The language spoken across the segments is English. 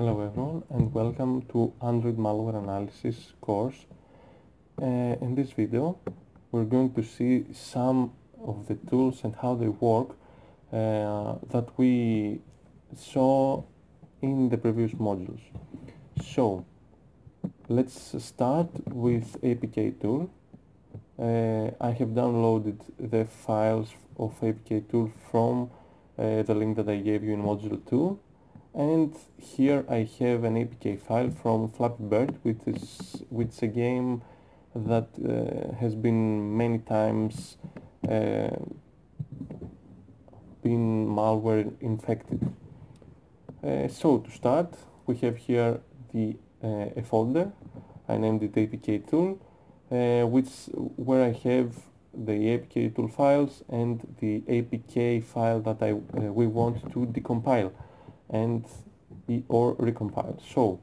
Hello everyone and welcome to Android Malware Analysis course. Uh, in this video we're going to see some of the tools and how they work uh, that we saw in the previous modules. So let's start with APK tool. Uh, I have downloaded the files of APK tool from uh, the link that I gave you in module 2 and here I have an APK file from Flappy Bird which is which a game that uh, has been many times uh, been malware infected. Uh, so to start we have here the uh, a folder I named it APK tool uh, which where I have the APK tool files and the APK file that I uh, we want to decompile and or recompile. So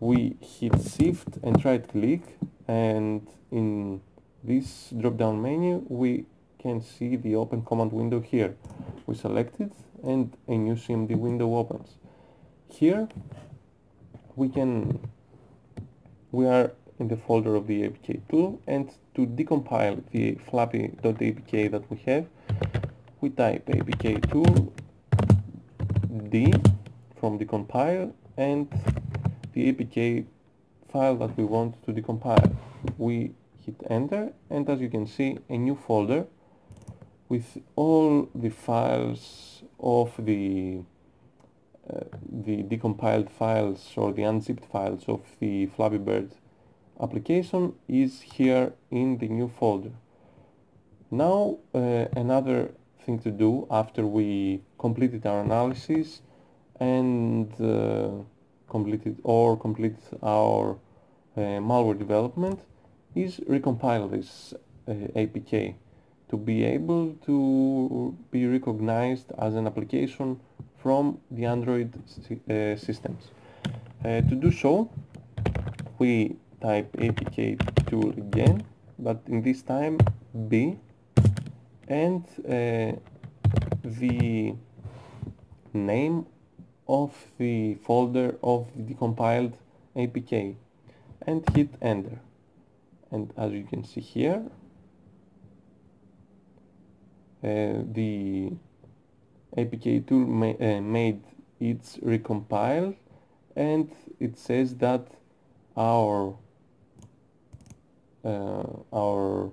we hit shift and right click and in this drop down menu we can see the open command window here. We select it and a new CMD window opens. Here we can we are in the folder of the APK tool and to decompile the flappy.apk that we have we type apk tool d from the compile and the APK file that we want to decompile. We hit enter and as you can see a new folder with all the files of the uh, the decompiled files or the unzipped files of the Flappy Bird application is here in the new folder. Now uh, another thing to do after we completed our analysis and uh, completed or complete our uh, malware development is recompile this uh, APK to be able to be recognized as an application from the Android uh, systems. Uh, to do so, we type APK tool again, but in this time B and uh, the name of the folder of the compiled APK and hit enter. And as you can see here uh, the APK tool ma uh, made its recompile and it says that our uh, our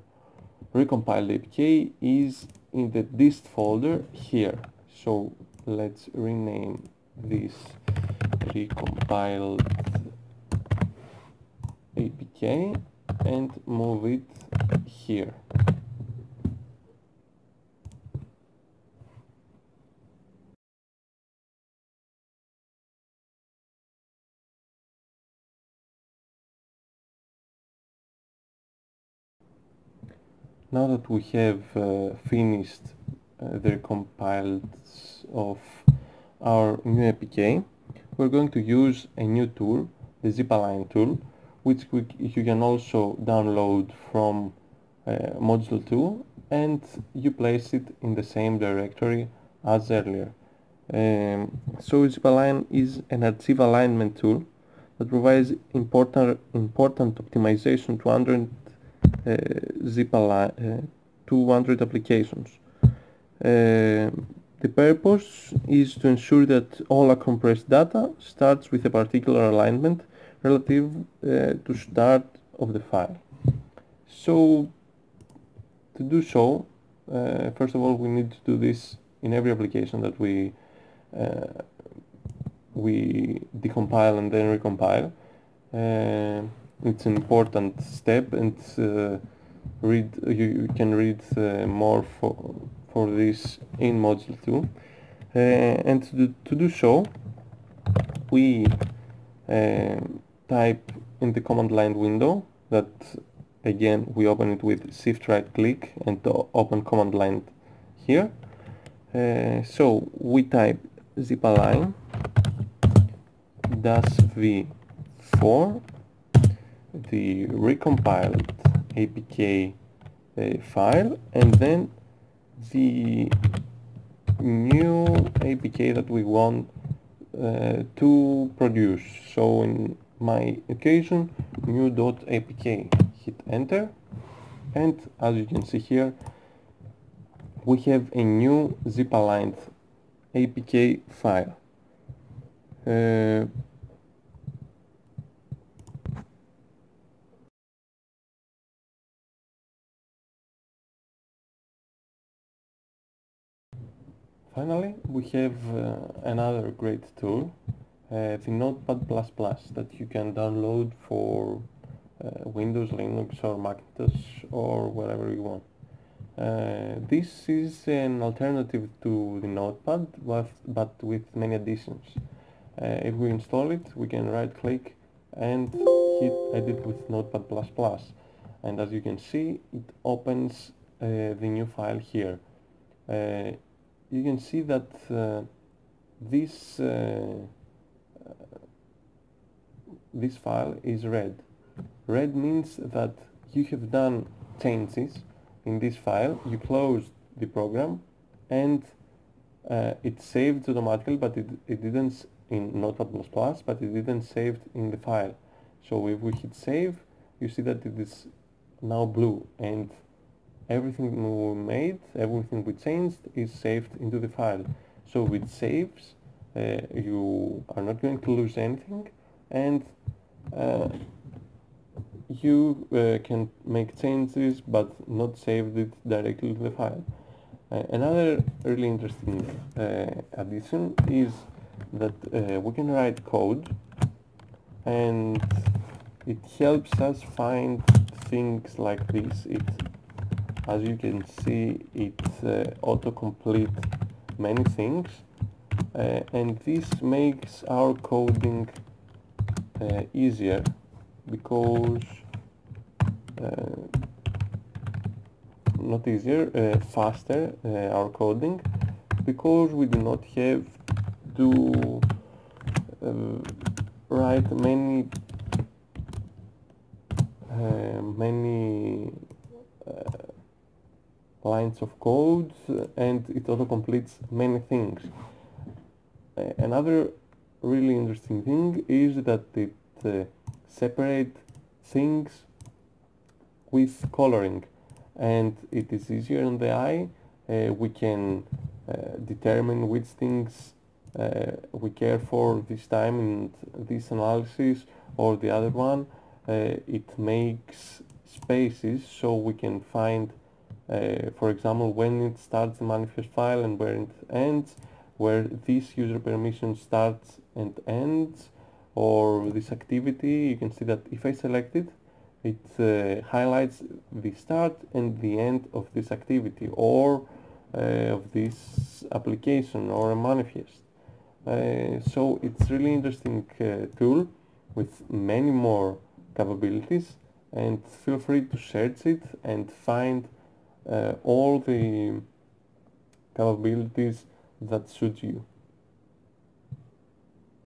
recompiled APK is in the dist folder here so let's rename this recompiled APK and move it here. Now that we have uh, finished uh, the compiled of our new APK, we're going to use a new tool, the ZipAlign tool, which we, you can also download from uh, module 2 and you place it in the same directory as earlier. Um, so ZipAlign is an archive alignment tool that provides important important optimization to Android to Android applications. The purpose is to ensure that all compressed data starts with a particular alignment relative uh, to start of the file. So to do so, uh, first of all we need to do this in every application that we uh, we decompile and then recompile. Uh, it's an important step and uh, read you, you, can read uh, more for for this in module 2 uh, and to do, to do so we uh, type in the command line window that again we open it with shift right click and open command line here. Uh, so we type zip zipalign dash v4 the recompiled apk uh, file and then the new APK that we want uh, to produce. So in my occasion, new.apk, hit enter, and as you can see here, we have a new zip aligned APK file. Uh, Finally, we have uh, another great tool, uh, the Notepad++ that you can download for uh, Windows, Linux or Macintosh or wherever you want. Uh, this is an alternative to the Notepad but with many additions. Uh, if we install it, we can right click and hit edit with Notepad++ and as you can see it opens uh, the new file here you can see that uh, this uh, this file is red. Red means that you have done changes in this file, you closed the program and uh, it saved automatically but it, it didn't in Notepad++ but it didn't save in the file. So if we hit save you see that it is now blue and everything we made, everything we changed is saved into the file. So with saves, uh, you are not going to lose anything and uh, you uh, can make changes but not save it directly to the file. Uh, another really interesting uh, addition is that uh, we can write code and it helps us find things like this. It as you can see it uh, autocomplete many things uh, and this makes our coding uh, easier because uh, not easier, uh, faster uh, our coding because we do not have to write many many lines of code and it auto completes many things. another really interesting thing is that it uh, separates things with coloring and it is easier on the eye. Uh, we can uh, determine which things uh, we care for this time in this analysis or the other one. Uh, it makes spaces so we can find for example, when it starts the manifest file and where it ends, where this user permission starts and ends, or this activity, you can see that if I select it, it uh, highlights the start and the end of this activity or uh, of this application or a manifest. Uh, so it's really interesting uh, tool with many more capabilities and feel free to search it and find uh, Uh, all the capabilities that suit you.